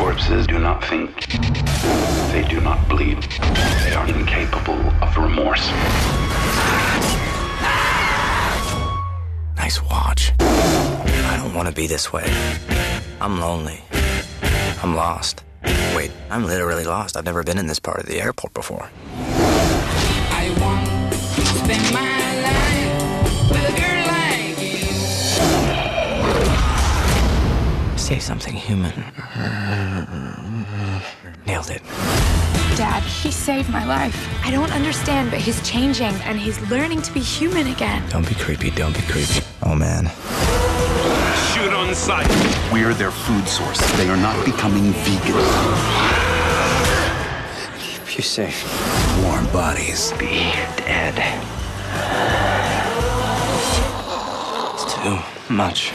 corpses do not think. They do not bleed. They are incapable of remorse. Nice watch. I don't want to be this way. I'm lonely. I'm lost. Wait, I'm literally lost. I've never been in this part of the airport before. Say something human. Nailed it. Dad, he saved my life. I don't understand, but he's changing and he's learning to be human again. Don't be creepy. Don't be creepy. Oh man. Shoot on sight. We're their food source. They are not becoming vegan. Keep you safe. Warm bodies. Be dead. It's too much.